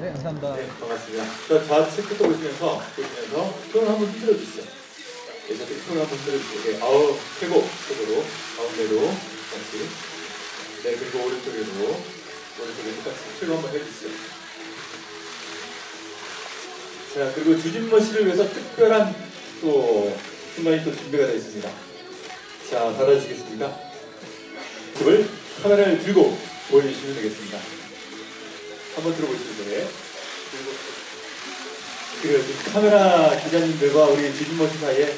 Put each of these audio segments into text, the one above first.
네, 감사합니다. 네, 반갑습니다. 자, 좌측부터 보시면서, 보시면서, 손을 한번 흔들어 주시죠. 네, 자, 손을 한번 흔들어 주시고, 네, 아우, 최고, 최고로, 가운데로, 같이. 네, 그리고 오른쪽에도, 오른쪽에 똑같이 최고 한번 해주시죠. 자, 그리고 주진머 씨를 위해서 특별한 또 순간이 또 준비가 되어 있습니다. 자, 받아주시겠습니까? 그걸 카메라를 들고 보여주시면 되겠습니다. 한번 들어보시죠, 네. 그리고 카메라 기자님들과 우리 주진모 씨 사이에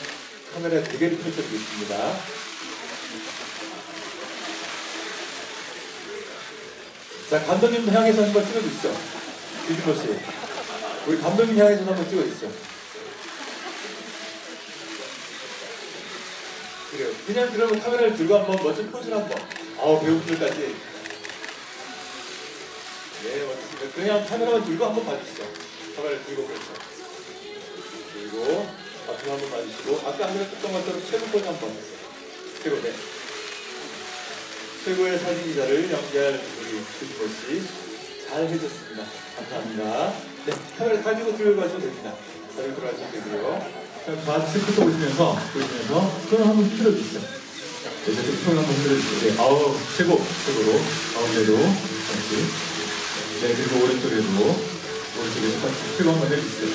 카메라 대결이 펼쳐지고 있습니다. 자, 감독님도 향해서 한번 찍어주시죠. 주진모 씨. 우리 감독님 향해서 한번 찍어주시죠. 그래요. 그냥 그러면 카메라를 들고 한번 멋진 포즈를 한번. 아우, 배우분들까지. 네, 맞습니다. 그냥 카메라만 들고 한번 봐주시죠. 카메라를 들고 그렇죠. 그리고 앞으로 한번 봐주시고 아까 안 그랬던 것처럼 최고 포즈 한번 최고 네. 최고의 사진기자를 연기할 우리 주진모 씨잘 해줬습니다. 감사합니다. 네, 카메라 가지고 들고 가셔도 됩니다. 가지고 들어가셔도 되고요. 자, 좌측부터 보시면서 보시면서 손을 한번 흔들어 주시죠. 네, 저쪽 손을 한번 흔들어 주시고 네, 아우 최고 최고로 가운데로 다시 네, 그리고 오른쪽에도, 오른쪽에도 똑같이 최고 한번 해주세요.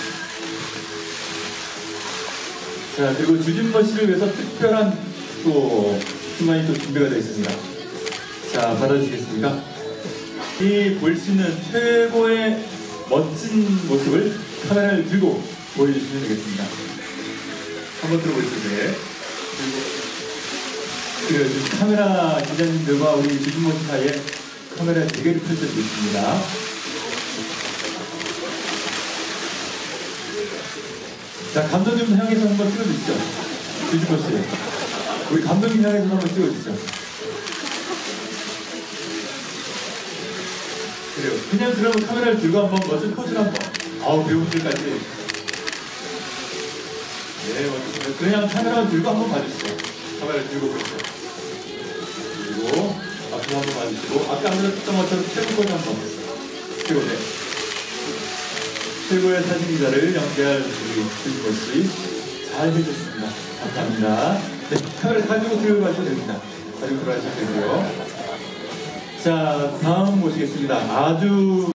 자, 그리고 주진모 씨를 위해서 특별한 또 순간이 또 준비가 되어 있습니다. 자, 받아주시겠습니까? 이 볼 수 있는 최고의 멋진 모습을 카메라를 들고 보여주시면 되겠습니다. 한번 들어보시죠, 그리고 지금 카메라 기자님들과 우리 주진모 씨 사이에 카메라 대결이 펼쳐지고 있습니다. 자, 감독님 향해서 한번 찍어주시죠. 주진모 씨. 우리 감독님 향해서 한번 찍어주시죠. 그래요. 그냥 그러면 카메라를 들고 한번 멋진 포즈를 한번. 아우, 배우분들까지. 네, 멋집니다. 그냥 카메라만 들고 한번 봐주시죠. 카메라를 들고 그렇죠. 그리고 앞으로 한번 봐주시고 아까 안 그랬던 것처럼 최고 포즈 한번. 최고 네. 최고의 사진기자를 연기할 우리 주진모 씨잘 해줬습니다. 감사합니다. 네, 카메라 가지고 들고 가셔도 됩니다. 가지고 들어가셔도 되고요. 자, 다음 모시겠습니다. 아주